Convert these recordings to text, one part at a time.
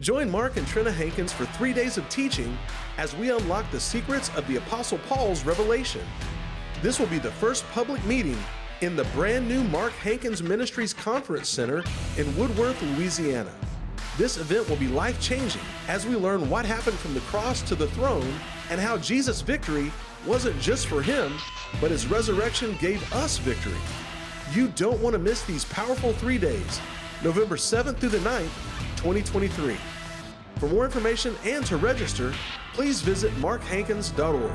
Join Mark and Trina Hankins for three days of teaching as we unlock the secrets of the Apostle Paul's revelation. This will be the first public meeting in the brand new Mark Hankins Ministries Conference Center in Woodworth, Louisiana. This event will be life changing as we learn what happened from the cross to the throne and how Jesus' victory wasn't just for him, but his resurrection gave us victory. You don't want to miss these powerful three days, November 7th through the 9th, 2023. For more information and to register, please visit markhankins.org.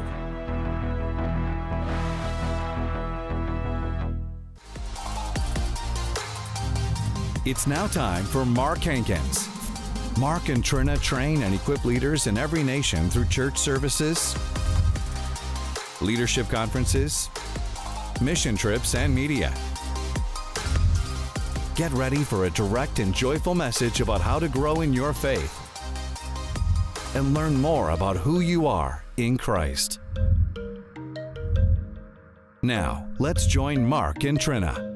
It's now time for Mark Hankins. Mark and Trina train and equip leaders in every nation through church services, leadership conferences, mission trips, and media. Get ready for a direct and joyful message about how to grow in your faith and learn more about who you are in Christ. Now, let's join Mark and Trina.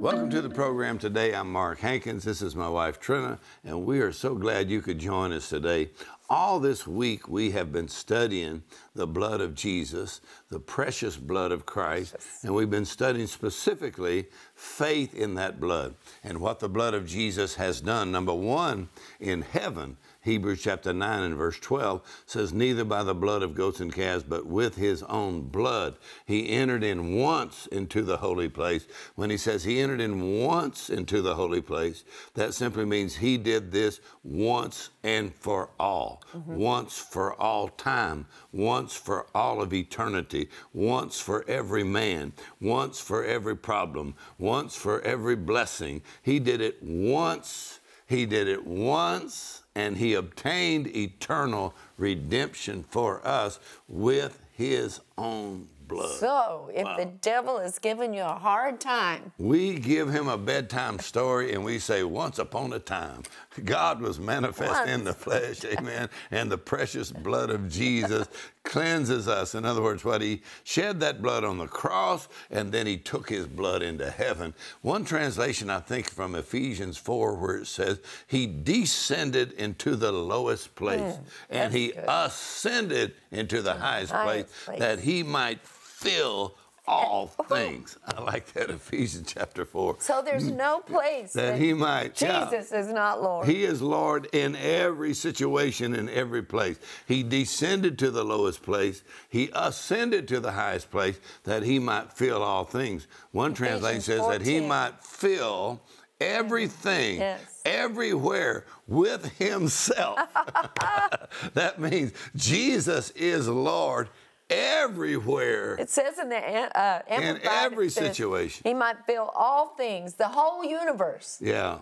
Welcome to the program today. I'm Mark Hankins. This is my wife Trina, and we are so glad you could join us today. All this week, we have been studying the blood of Jesus, the precious blood of Christ, and we've been studying specifically faith in that blood and what the blood of Jesus has done. Number one, in heaven, Hebrews chapter 9 and verse 12 says, Neither by the blood of goats and calves, but with his own blood. He entered in once into the holy place. When he says he entered in once into the holy place, that simply means he did this once and for all, mm-hmm. once for all time, once for all of eternity, once for every man, once for every problem, once for every blessing. He did it once. He did it once and he obtained eternal redemption for us with his own blood. So, if wow. the devil is giving you a hard time, we give him a bedtime story and we say, Once upon a time, God was manifest Once. in the flesh, amen, and the precious blood of Jesus cleanses us. In other words, what he shed that blood on the cross and then he took his blood into heaven. One translation, I think, from Ephesians 4, where it says, He descended into the lowest place mm, and he good. ascended into the highest, highest place, place that he might fill all things. I like that Ephesians chapter 4. So there's mm. no place that, that he might. Jesus yeah, is not Lord. He is Lord in every situation, in every place. He descended to the lowest place, he ascended to the highest place that he might fill all things. One Ephesians translation says 14. that he might fill everything. Mm-hmm. Yes. Everywhere with Himself. that means Jesus is Lord everywhere. It says in the uh, in every situation, He might fill all things, the whole universe. Yeah.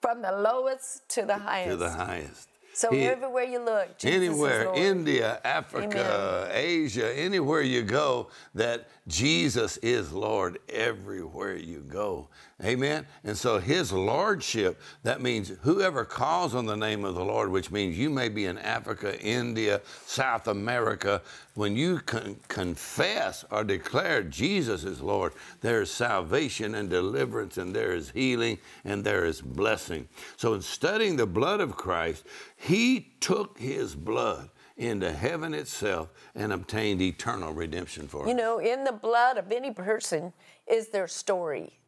From the lowest to the highest. To the highest. So he, everywhere you look, Jesus anywhere, India, Africa, Amen. Asia, anywhere you go, that Jesus is Lord everywhere you go. Amen. And so his lordship, that means whoever calls on the name of the Lord, which means you may be in Africa, India, South America, when you con- confess or declare Jesus is Lord, there is salvation and deliverance, and there is healing, and there is blessing. So in studying the blood of Christ, he took his blood into heaven itself and obtained eternal redemption for us. You know, in the blood of any person is their story.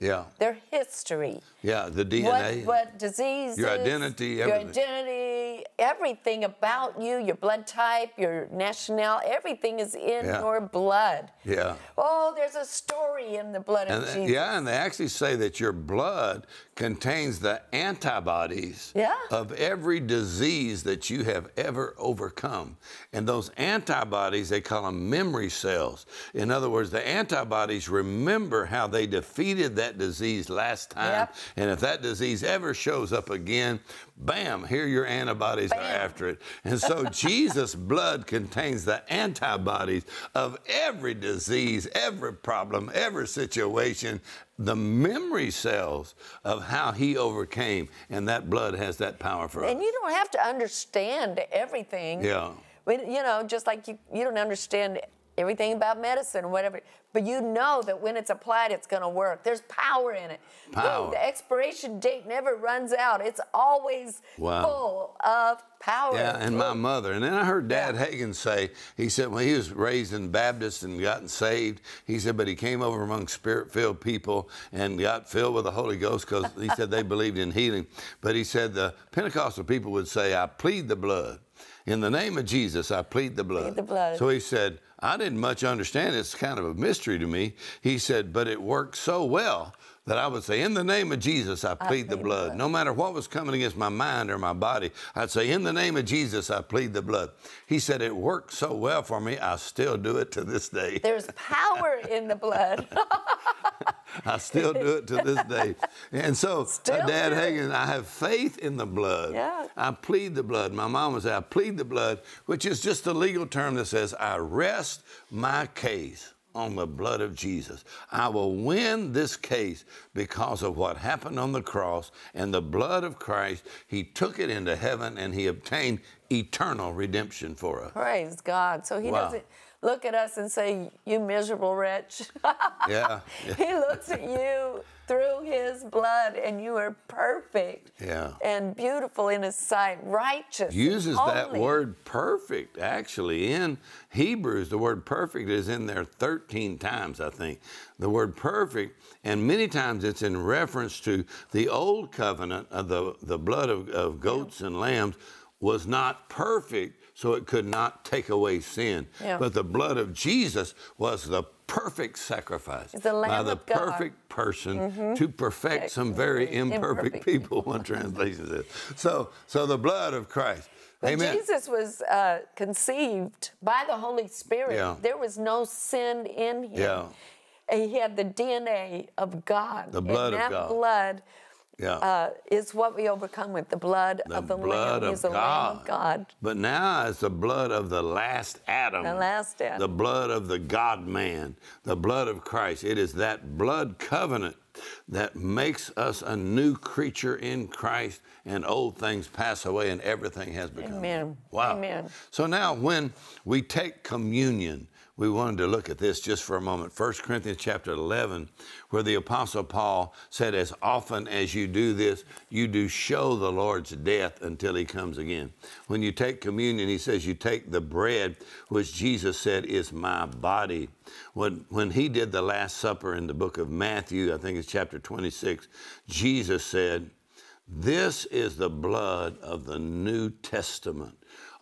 Yeah. Their history. Yeah, the DNA. What, what disease. Your identity. Everything. Your identity. Everything about you, your blood type, your nationality, everything is in yeah. your blood. Yeah. Oh, there's a story in the blood and of Jesus. Yeah, and they actually say that your blood contains the antibodies yeah. of every disease that you have ever overcome. And those antibodies, they call them memory cells. In other words, the antibodies remember how they defeated that disease last time. Yep. And if that disease ever shows up again, bam, here your antibodies bam. are after it. And so Jesus' blood contains the antibodies of every disease, every problem, every situation the memory cells of how he overcame, and that blood has that power for and us. And you don't have to understand everything. Yeah. But, you know, just like you, you don't understand everything about medicine or whatever. But you know that when it's applied, it's going to work. There's power in it. Power. The expiration date never runs out. It's always Wow. full of power. Yeah, and my mother. And then I heard Dad Yeah. Hagin say, he said well, he was raised in Baptist and gotten saved, he said, but he came over among spirit filled people and got filled with the Holy Ghost because he said they believed in healing. But he said the Pentecostal people would say, I plead the blood. In the name of Jesus, I plead the blood. Plead the blood. So he said, I didn't much understand. It's kind of a mystery to me. He said, but it worked so well that I would say, in the name of Jesus, I plead, the, plead the blood. blood. No matter what was coming against my mind or my body, I'd say, in the name of Jesus, I plead the blood. He said, it worked so well for me, I still do it to this day. There's power in the blood. I still do it to this day. And so, uh, Still Dad. Hagin, I have faith in the blood. Yeah. I plead the blood. My mom would say, I plead the blood, which is just a legal term that says, I rest my case on the blood of Jesus. I will win this case because of what happened on the cross and the blood of Christ. He took it into heaven and he obtained eternal redemption for us. Praise God. So he Wow. doesn't look at us and say, You miserable wretch. Yeah. he looks at you through his blood and you are perfect Yeah. and beautiful in his sight, righteous. uses that word perfect actually in Hebrews. The word perfect is in there 13 times, I think. The word perfect, and many times it's in reference to the old covenant of the, the blood of, of goats and lambs was not perfect, so it could not take away sin. Yeah. But the blood of Jesus was the perfect sacrifice the by the perfect person to perfect some very imperfect Imperfect people. One translation says. So, so the blood of Christ. When Amen. Jesus was uh, conceived by the Holy Spirit, Yeah. there was no sin in him. Yeah. He had the DNA of God. The blood and of that God. blood Yeah. uh, is what we overcome with the blood the of the blood Lamb. of the Lamb of God. But now it's the blood of the last Adam. The last Adam. The blood of the God man, the blood of Christ. It is that blood covenant that makes us a new creature in Christ and old things pass away and everything has become. Amen. Wow. Amen. So now when we take communion, we wanted to look at this just for a moment. 1 Corinthians chapter 11, where the Apostle Paul said, As often as you do this, you do show the Lord's death until he comes again. When you take communion, he says, You take the bread, which Jesus said is my body. When, when he did the Last Supper in the book of Matthew, I think it's chapter 26, Jesus said, This is the blood of the New Testament.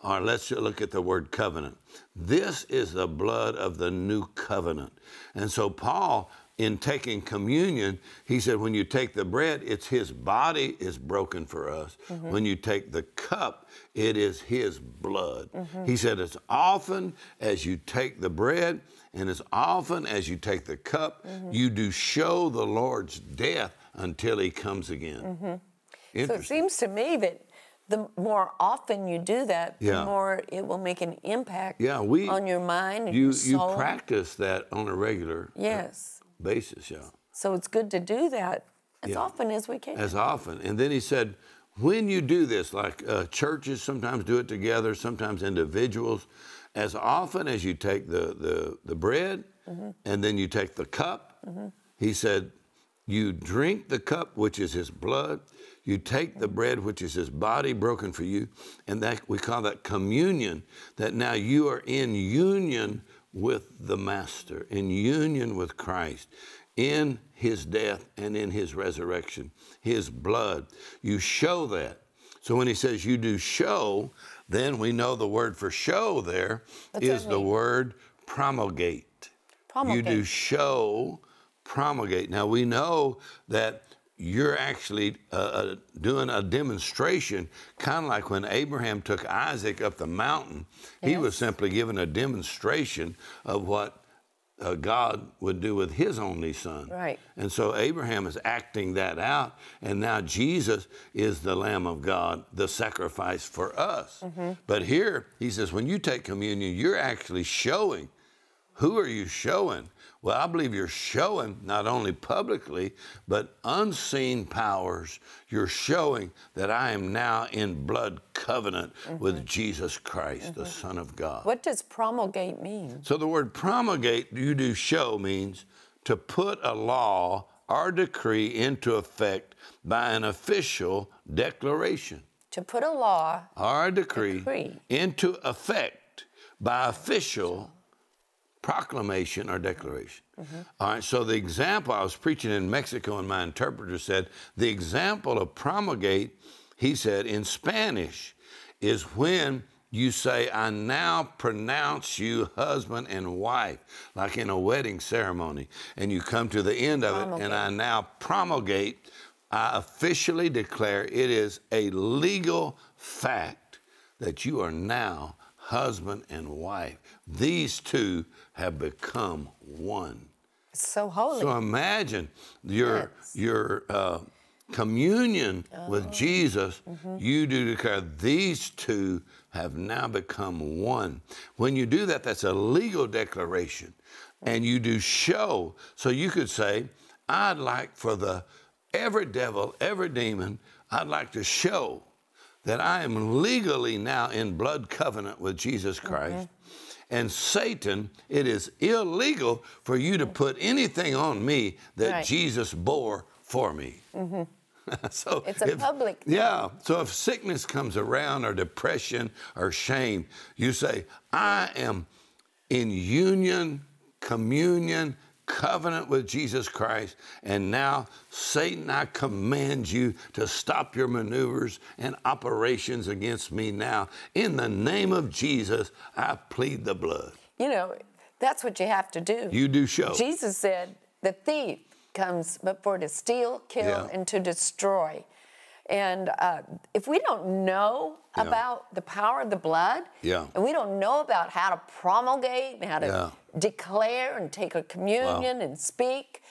Or let's look at the word covenant. This is the blood of the new covenant. And so, Paul, in taking communion, he said, when you take the bread, it's his body is broken for us. Mm-hmm. When you take the cup, it is his blood. Mm-hmm. He said, as often as you take the bread and as often as you take the cup, mm-hmm. you do show the Lord's death until he comes again. So it seems to me that the more often you do that, Yeah. the more it will make an impact Yeah, we on your mind and you your you practice that on a regular uh, Yes. basis, yeah, So it's good to do that as Yeah. often as we can. as often. And then he said, when you do this, like uh, churches sometimes do it together, sometimes individuals, as often as you take the the, the bread Mm-hmm. and then you take the cup, he said, you drink the cup, which is his blood. You take the bread, which is his body broken for you, and that we call that communion. That now you are in union with the Master, in union with Christ, in his death and in his resurrection, his blood. You show that. So when he says you do show, then we know the word for show there What's is the word promulgate. promulgate. You do show, promulgate. Now we know that you're actually uh, uh, doing a demonstration, kind of like when Abraham took Isaac up the mountain. He was simply given a demonstration of what uh, God would do with his only son. Right. And so Abraham is acting that out, and now Jesus is the Lamb of God, the sacrifice for us. Mm-hmm. But here he says, when you take communion, you're actually showing. Who are you showing? Well, I believe you're showing not only publicly, but unseen powers. You're showing that I am now in blood covenant mm-hmm. with Jesus Christ, mm-hmm. the Son of God. What does promulgate mean? So the word promulgate, you do show, means to put a law or decree into effect by an official declaration. To put a law or a decree, decree. into effect by official proclamation or declaration. Mm-hmm. All right, so the example I was preaching in Mexico, and my interpreter said the example of promulgate, he said in Spanish, is when you say, I now pronounce you husband and wife, like in a wedding ceremony, and you come to the end of promulgate. it, and I now promulgate, I officially declare it is a legal fact that you are now husband and wife. These two have become one. So holy. So imagine your yes. your uh, communion oh. with Jesus. Mm-hmm. You do declare these two have now become one. When you do that, that's a legal declaration, and you do show. So you could say, "I'd like for the every devil, every demon, I'd like to show." That I am legally now in blood covenant with Jesus Christ. Mm-hmm and Satan, it is illegal for you to put anything on me that right. Jesus bore for me. Mm-hmm. so it's a if, public. Thing. Yeah. So if sickness comes around or depression or shame, you say, I am in union, communion, covenant with Jesus Christ. And now, Satan, I command you to stop your maneuvers and operations against me now. In the name of Jesus, I plead the blood. You know, that's what you have to do. You do show. Jesus said, the thief comes but for to steal, kill, yeah. and to destroy. And uh, if we don't know yeah. about the power of the blood, yeah. and we don't know about how to promulgate and how to yeah. declare and take a communion wow. and speak,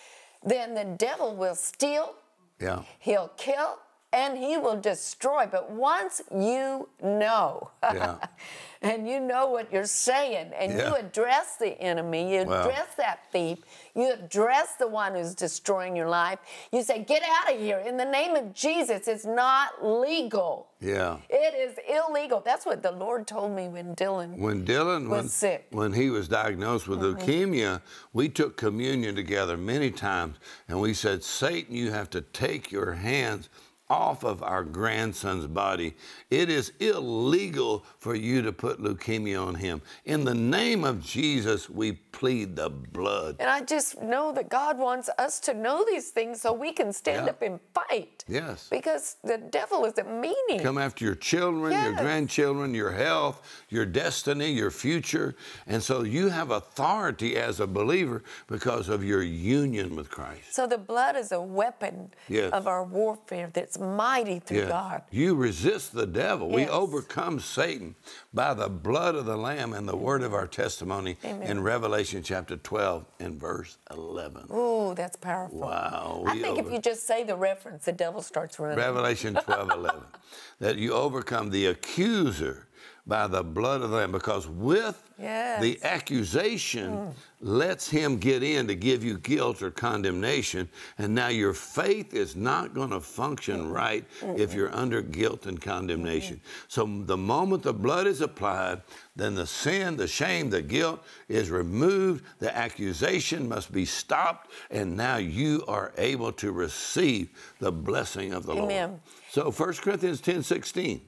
then the devil will steal, yeah. he'll kill, and he will destroy. But once you know, yeah. and you know what you're saying, and yeah. you address the enemy, you address that thief, you address the one who's destroying your life, you say, Get out of here. In the name of Jesus, it's not legal. Yeah. It is illegal. That's what the Lord told me when Dylan when Dylan was when, sick. When he was diagnosed with mm-hmm. leukemia, we took communion together many times and we said, Satan, you have to take your hands off of our grandson's body. It is illegal for you to put leukemia on him. In the name of Jesus, we plead the blood. And I just know that God wants us to know these things so we can stand yeah. up and fight. Yes. Because the devil is a meanie. Come after your children, yes. your grandchildren, your health, your destiny, your future. And so you have authority as a believer because of your union with Christ. So the blood is a weapon yes. of our warfare that's mighty through yes. God. You resist the devil. Yes. We overcome Satan by the blood of the Lamb and the word of our testimony Amen. in Revelation chapter 12 and verse 11. Oh, that's powerful. Wow. I think over... if you just say the reference, the devil starts running. Revelation 12, 11. that you overcome the accuser by the blood of the Lamb, because with yes. the accusation mm. lets him get in to give you guilt or condemnation, and now your faith is not going to function mm right mm if you're under guilt and condemnation. So the moment the blood is applied, then the sin, the shame, the guilt is removed, the accusation must be stopped, and now you are able to receive the blessing of the Amen. Lord. So 1 Corinthians 10 16.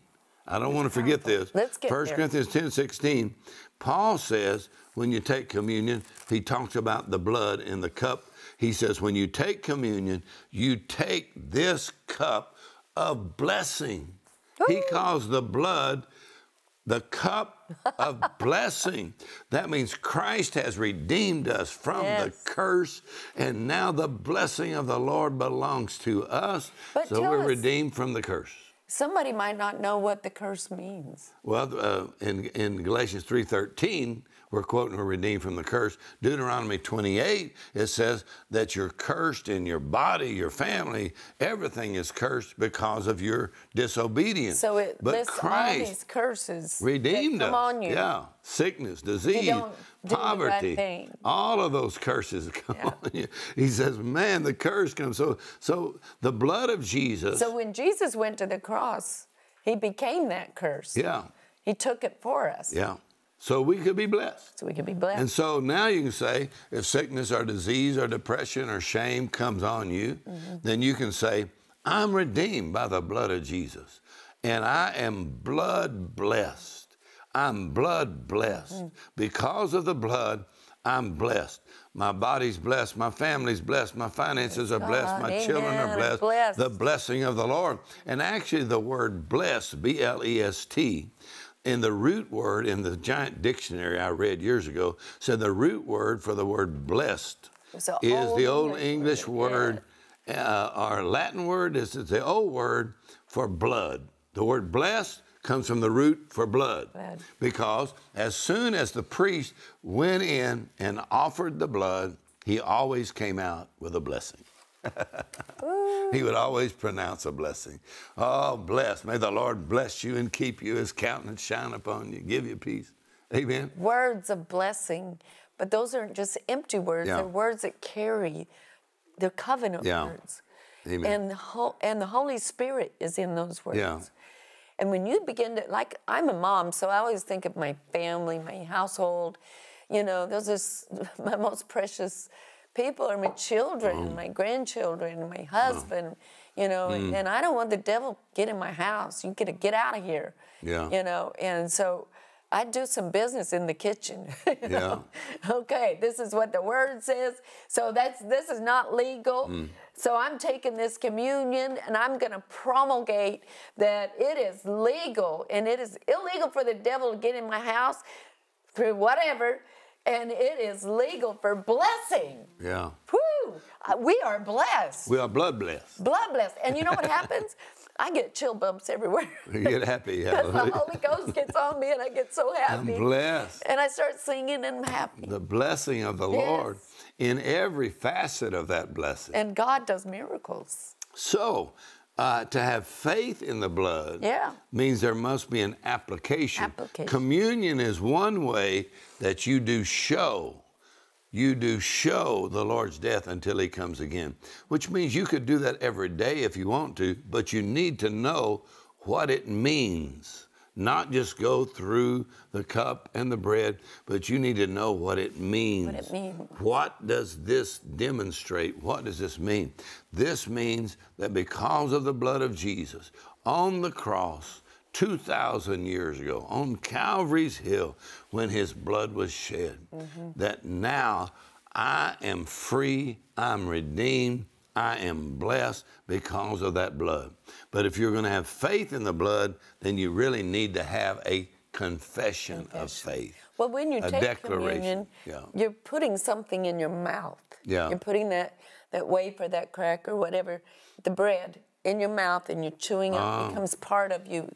I don't want to forget this. Let's get 1 Corinthians 10 16, Paul says when you take communion, he talks about the blood in the cup. He says, when you take communion, you take this cup of blessing. Ooh. He calls the blood the cup of blessing. That means Christ has redeemed us from yes. the curse, and now the blessing of the Lord belongs to us. But so we're us, redeemed from the curse. Somebody might not know what the curse means. Well, uh, in, in Galatians 3.13, we're quoting, we're redeemed from the curse. Deuteronomy 28, it says that you're cursed in your body, your family, everything is cursed because of your disobedience. So it but lists Christ all these curses redeemed come us. on you. Yeah, sickness, disease, poverty, right all of those curses come yeah. on you. He says, man, the curse comes. So, so the blood of Jesus. So when Jesus went to the cross, he became that curse. Yeah. He took it for us. Yeah. So we could be blessed. So we could be blessed. And so now you can say, if sickness or disease or depression or shame comes on you, mm-hmm. then you can say, I'm redeemed by the blood of Jesus. And I am blood blessed. I'm blood blessed. Mm-hmm. Because of the blood, I'm blessed. My body's blessed. My family's blessed. My finances are blessed. My children are blessed. blessed. The blessing of the Lord. And actually, the word blessed, B L E S T, in the root word in the giant dictionary I read years ago said the root word for the word blessed is the old English, English word, uh, our Latin word is the old word for blood. The word blessed comes from the root for blood. blood. Because as soon as the priest went in and offered the blood, he always came out with a blessing. he would always pronounce a blessing. Oh, bless. May the Lord bless you and keep you, his countenance shine upon you, give you peace. Amen. Words of blessing, but those aren't just empty words, yeah. they're words that carry, they're covenant yeah. words. Amen. And the, and the Holy Spirit is in those words. Yeah. And when you begin to, like, I'm a mom, so I always think of my family, my household. You know, those are my most precious people are my children, mm. my grandchildren, my husband, mm. you know, mm. and I don't want the devil get in my house. You gotta get out of here. Yeah. You know, and so I do some business in the kitchen. yeah. Okay, this is what the word says. So that's this is not legal. Mm. So I'm taking this communion and I'm going to promulgate that it is legal and it is illegal for the devil to get in my house through whatever and it is legal for blessing. Yeah. Whew. Uh, we are blessed. We are blood blessed. Blood blessed. And you know what happens? I get chill bumps everywhere. You get happy, yeah. Because the Holy Ghost gets on me and I get so happy. I'm blessed. And I start singing and I'm happy. The blessing of the yes. Lord in every facet of that blessing. And God does miracles. So, uh, to have faith in the blood yeah. means there must be an application. application. Communion is one way that you do show, you do show the Lord's death until He comes again, which means you could do that every day if you want to, but you need to know what it means not just go through the cup and the bread, but you need to know what it means. What it means. What does this demonstrate? What does this mean? This means that because of the blood of Jesus on the cross, 2,000 years ago, on Calvary's Hill, when his blood was shed, mm-hmm. that now I am free, I'm redeemed, I am blessed because of that blood. But if you're going to have faith in the blood, then you really need to have a confession, confession. of faith. Well, when you take declaration. communion, yeah. you're putting something in your mouth. Yeah. You're putting that, that wafer, that cracker, whatever, the bread in your mouth and you're chewing it. It ah. becomes part of you.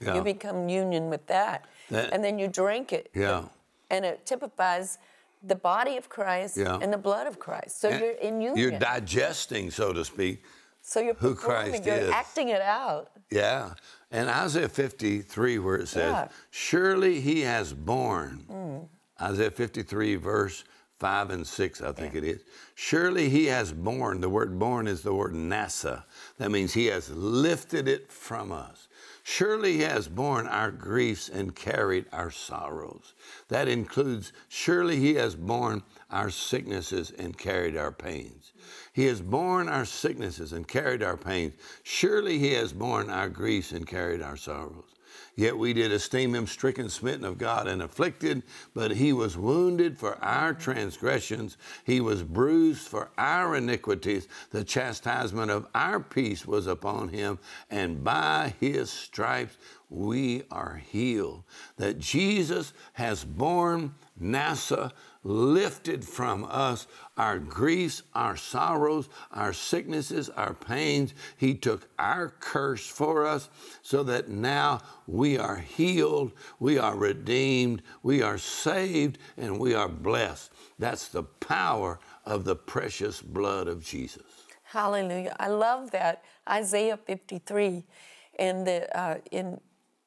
Yeah. You become union with that. that. And then you drink it. Yeah. And it typifies the body of Christ yeah. and the blood of Christ. So and you're in union. You're digesting, so to speak, so you're who Christ you're is. acting it out. Yeah. And Isaiah 53, where it says, yeah. Surely he has borne, mm. Isaiah 53, verse 5 and 6, I think yeah. it is. Surely he has borne, the word borne is the word nasa. That means he has lifted it from us. Surely he has borne our griefs and carried our sorrows. That includes, surely he has borne our sicknesses and carried our pains. He has borne our sicknesses and carried our pains. Surely he has borne our griefs and carried our sorrows. Yet we did esteem him stricken, smitten of God, and afflicted, but he was wounded for our transgressions, he was bruised for our iniquities. The chastisement of our peace was upon him, and by his stripes we are healed. That Jesus has borne nasa lifted from us our griefs, our sorrows, our sicknesses, our pains. He took our curse for us so that now we are healed, we are redeemed, we are saved, and we are blessed. That's the power of the precious blood of Jesus. Hallelujah. I love that. Isaiah 53 in the, uh, in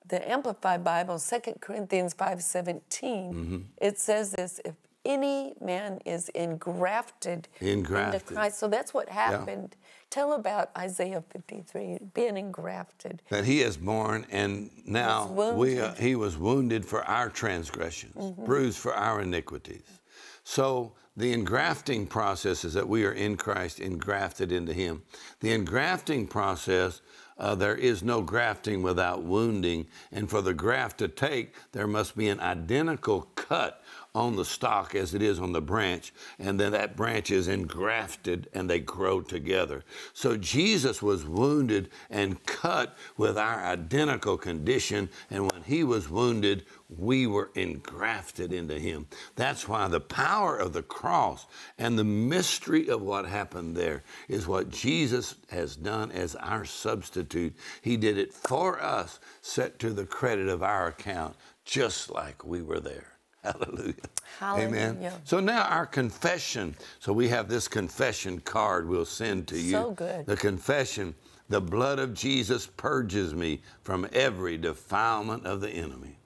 the Amplified Bible, 2 Corinthians 5.17, mm-hmm. it says this, if any man is engrafted, engrafted. into Christ. So that's what happened. Yeah. Tell about Isaiah 53, being engrafted. That he is born, and now we, uh, he was wounded for our transgressions, mm-hmm. bruised for our iniquities. So the engrafting process is that we are in Christ, engrafted into him. The engrafting process uh, there is no grafting without wounding. And for the graft to take, there must be an identical cut on the stock as it is on the branch, and then that branch is engrafted and they grow together. So Jesus was wounded and cut with our identical condition, and when he was wounded, we were engrafted into him. That's why the power of the cross and the mystery of what happened there is what Jesus has done as our substitute. He did it for us, set to the credit of our account, just like we were there. Hallelujah. Hallelujah. Amen. So now our confession. So we have this confession card we'll send to you. So good. The confession. The blood of Jesus purges me from every defilement of the enemy.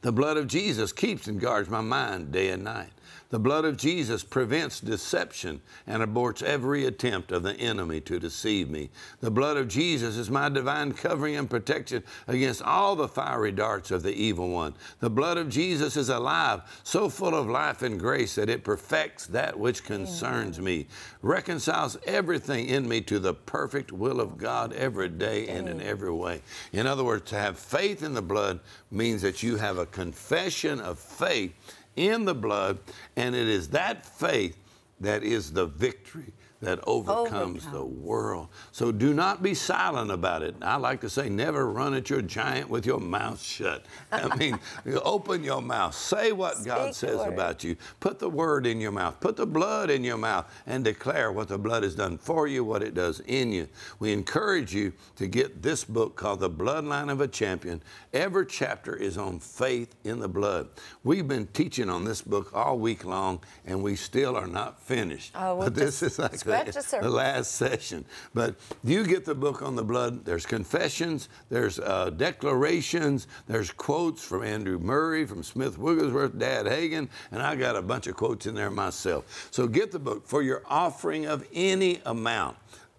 The blood of Jesus keeps and guards my mind day and night. The blood of Jesus prevents deception and aborts every attempt of the enemy to deceive me. The blood of Jesus is my divine covering and protection against all the fiery darts of the evil one. The blood of Jesus is alive, so full of life and grace that it perfects that which concerns me, reconciles everything in me to the perfect will of God every day and in every way. In other words, to have faith in the blood means that you have a confession of faith in the blood, and it is that faith that is the victory that overcomes Overcome. the world. So do not be silent about it. I like to say, never run at your giant with your mouth shut. I mean, open your mouth. Say what Speak God says about you. Put the word in your mouth. Put the blood in your mouth and declare what the blood has done for you, what it does in you. We encourage you to get this book called The Bloodline of a Champion. Every chapter is on faith in the blood. We've been teaching on this book all week long, and we still are not finished. Oh, we'll but this is like the, the, last session. But you get the book on the blood. There's confessions, there's uh, declarations, there's quotes from Andrew Murray, from Smith Wigglesworth, Dad Hagin, and I got a bunch of quotes in there myself. So get the book for your offering of any amount.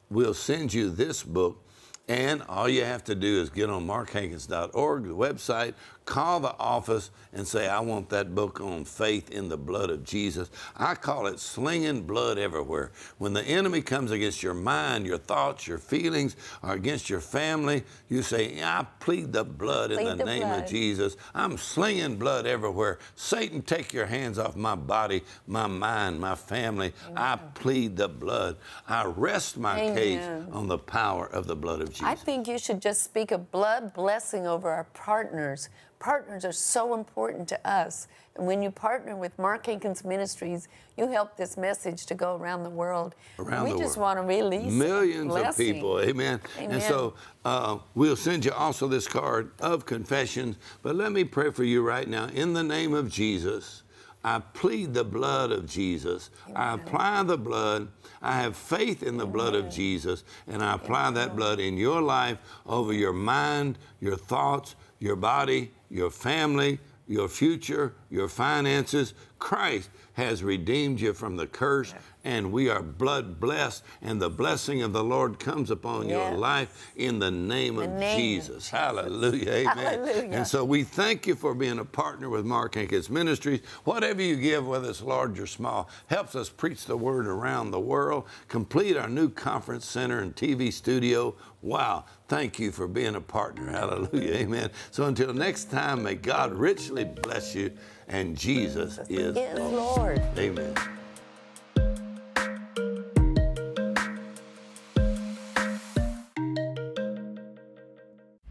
We'll send you this book. And all you have to do is get on markhankins.org, the website, call the office and say, I want that book on faith in the blood of Jesus. I call it slinging blood everywhere. When the enemy comes against your mind, your thoughts, your feelings, or against your family, you say, I plead the blood plead in the, the name blood. of Jesus. I'm slinging blood everywhere. Satan, take your hands off my body, my mind, my family. Amen. I plead the blood. I rest my Amen. case on the power of the blood of Jesus. I think you should just speak a blood blessing over our partners partners are so important to us. And when you partner with Mark Hankins Ministries, you help this message to go around the world. Around we the just world. want to release millions of people. Amen. Amen. And so uh, we'll send you also this card of confessions. But let me pray for you right now. In the name of Jesus, I plead the blood of Jesus. Amen. I apply the blood. I have faith in the Amen. blood of Jesus, and I apply Amen. that blood in your life over your mind, your thoughts, your body, your family, your future, your finances. Christ has redeemed you from the curse, and we are blood blessed, and the blessing of the Lord comes upon yes. your life in the name, the of, name Jesus. Jesus. Hallelujah. Amen. Hallelujah. And so we thank you for being a partner with Mark Hankins Ministries. Whatever you give, whether it's large or small, helps us preach the word around the world, complete our new conference center and TV studio. Wow. Thank you for being a partner. Hallelujah. Amen. So until next time, may God richly bless you and Jesus is Lord. Amen.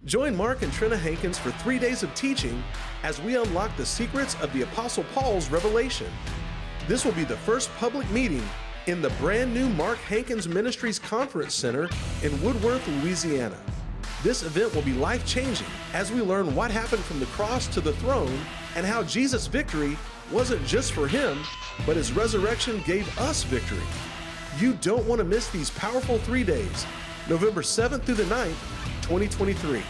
Join Mark and Trina Hankins for three days of teaching as we unlock the secrets of the Apostle Paul's revelation. This will be the first public meeting in the brand new Mark Hankins Ministries Conference Center in Woodworth, Louisiana. This event will be life changing as we learn what happened from the cross to the throne and how Jesus' victory wasn't just for him, but his resurrection gave us victory. You don't want to miss these powerful three days, November 7th through the 9th, 2023.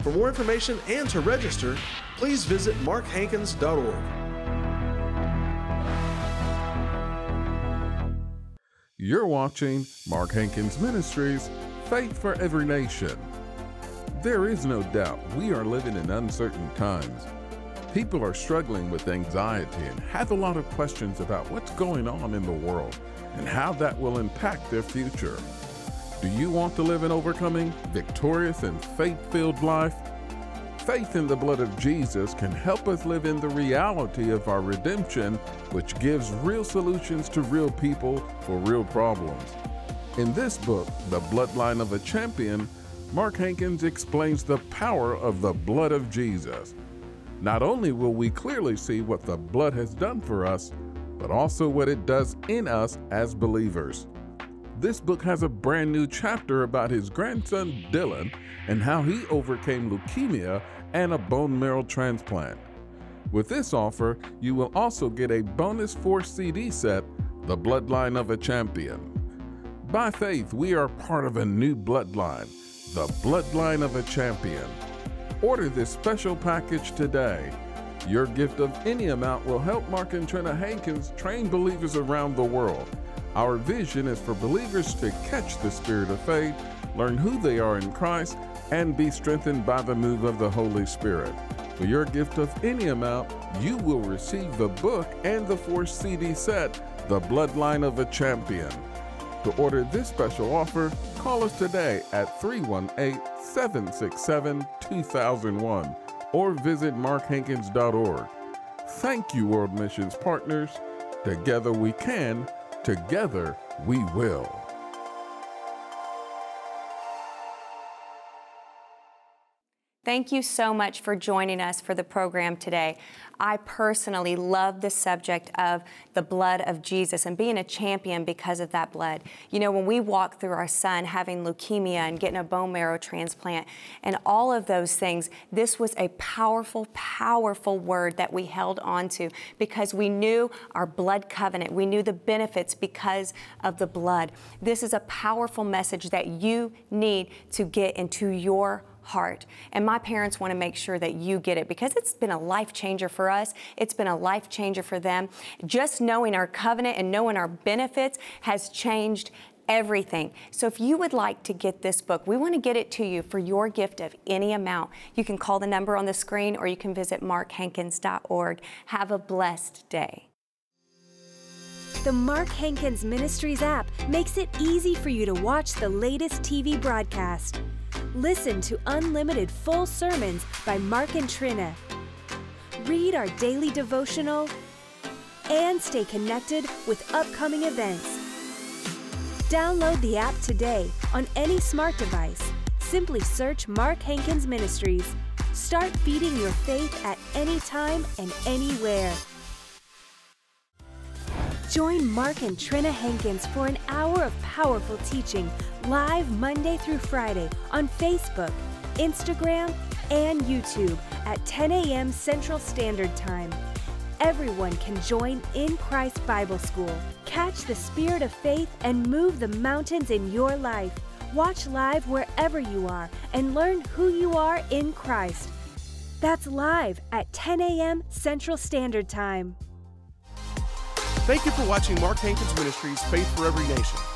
For more information and to register, please visit markhankins.org. You're watching Mark Hankins Ministries Faith for Every Nation. There is no doubt we are living in uncertain times. People are struggling with anxiety and have a lot of questions about what's going on in the world and how that will impact their future. Do you want to live an overcoming, victorious, and faith filled life? Faith in the blood of Jesus can help us live in the reality of our redemption, which gives real solutions to real people for real problems. In this book, The Bloodline of a Champion, Mark Hankins explains the power of the blood of Jesus. Not only will we clearly see what the blood has done for us, but also what it does in us as believers. This book has a brand new chapter about his grandson Dylan and how he overcame leukemia and a bone marrow transplant. With this offer, you will also get a bonus 4 CD set, The Bloodline of a Champion. By faith, we are part of a new bloodline, the Bloodline of a Champion. Order this special package today. Your gift of any amount will help Mark and Trina Hankins train believers around the world our vision is for believers to catch the spirit of faith, learn who they are in Christ, and be strengthened by the move of the Holy Spirit. For your gift of any amount, you will receive the book and the four CD set, The Bloodline of a Champion. To order this special offer, call us today at 318 767 2001 or visit markhankins.org. Thank you, World Missions Partners. Together we can Together, we will. Thank you so much for joining us for the program today. I personally love the subject of the blood of Jesus and being a champion because of that blood. You know, when we walk through our son having leukemia and getting a bone marrow transplant and all of those things, this was a powerful, powerful word that we held on to because we knew our blood covenant. We knew the benefits because of the blood. This is a powerful message that you need to get into your heart. And my parents want to make sure that you get it because it's been a life changer for us. It's been a life changer for them. Just knowing our covenant and knowing our benefits has changed everything. So if you would like to get this book, we want to get it to you for your gift of any amount. You can call the number on the screen or you can visit markhankins.org. Have a blessed day. The Mark Hankins Ministries app makes it easy for you to watch the latest TV broadcast. Listen to unlimited full sermons by Mark and Trina. Read our daily devotional and stay connected with upcoming events. Download the app today on any smart device. Simply search Mark Hankins Ministries. Start feeding your faith at any time and anywhere. Join Mark and Trina Hankins for an hour of powerful teaching live Monday through Friday on Facebook, Instagram, and YouTube at 10 a.m. Central Standard Time. Everyone can join in Christ Bible School. Catch the spirit of faith and move the mountains in your life. Watch live wherever you are and learn who you are in Christ. That's live at 10 a.m. Central Standard Time. Thank you for watching Mark Hankins Ministries Faith for Every Nation.